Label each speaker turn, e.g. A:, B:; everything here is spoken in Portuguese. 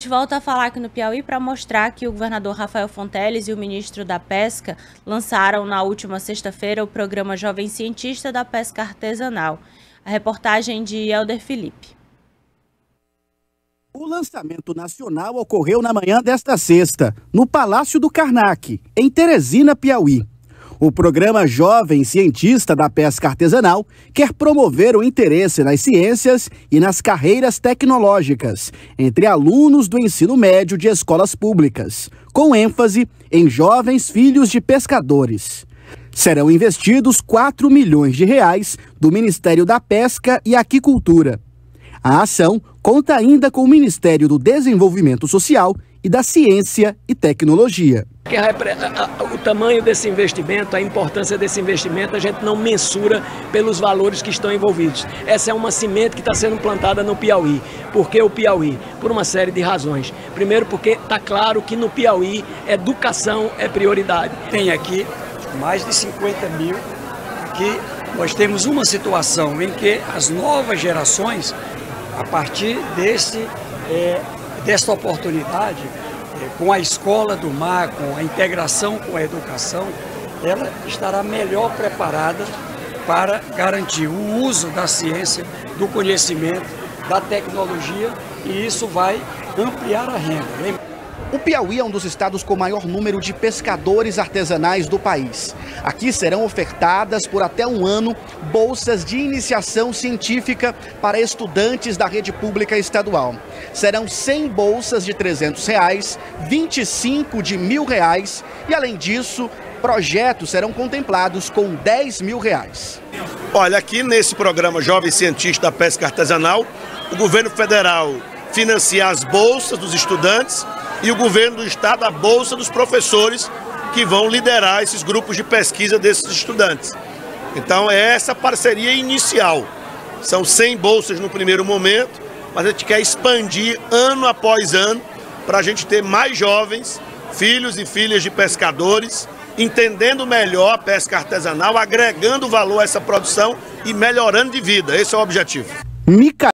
A: gente volta a falar aqui no Piauí para mostrar que o governador Rafael Fonteles e o ministro da Pesca lançaram na última sexta-feira o programa Jovem Cientista da Pesca Artesanal. A reportagem de Helder Felipe.
B: O lançamento nacional ocorreu na manhã desta sexta, no Palácio do Karnak, em Teresina, Piauí. O programa Jovem Cientista da Pesca Artesanal quer promover o interesse nas ciências e nas carreiras tecnológicas entre alunos do ensino médio de escolas públicas, com ênfase em jovens filhos de pescadores. Serão investidos 4 milhões de reais do Ministério da Pesca e Aquicultura. A ação conta ainda com o Ministério do Desenvolvimento Social e da Ciência e Tecnologia.
C: O tamanho desse investimento, a importância desse investimento, a gente não mensura pelos valores que estão envolvidos. Essa é uma semente que está sendo plantada no Piauí. Por que o Piauí? Por uma série de razões. Primeiro, porque está claro que no Piauí educação é prioridade.
D: Tem aqui mais de 50 mil. Aqui nós temos uma situação em que as novas gerações, a partir desse é, desta oportunidade, eh, com a escola do mar, com a integração com a educação, ela estará melhor preparada para garantir o uso da ciência, do conhecimento, da tecnologia e isso vai ampliar a renda.
B: O Piauí é um dos estados com maior número de pescadores artesanais do país. Aqui serão ofertadas por até um ano bolsas de iniciação científica para estudantes da rede pública estadual. Serão 100 bolsas de 300 reais, 25 de mil reais e, além disso, projetos serão contemplados com 10 mil reais.
E: Olha, aqui nesse programa Jovem Cientista da Pesca Artesanal, o governo federal financia as bolsas dos estudantes e o governo do estado a bolsa dos professores que vão liderar esses grupos de pesquisa desses estudantes. Então é essa parceria inicial. São 100 bolsas no primeiro momento, mas a gente quer expandir ano após ano para a gente ter mais jovens, filhos e filhas de pescadores, entendendo melhor a pesca artesanal, agregando valor a essa produção e melhorando de vida. Esse é o objetivo. Mica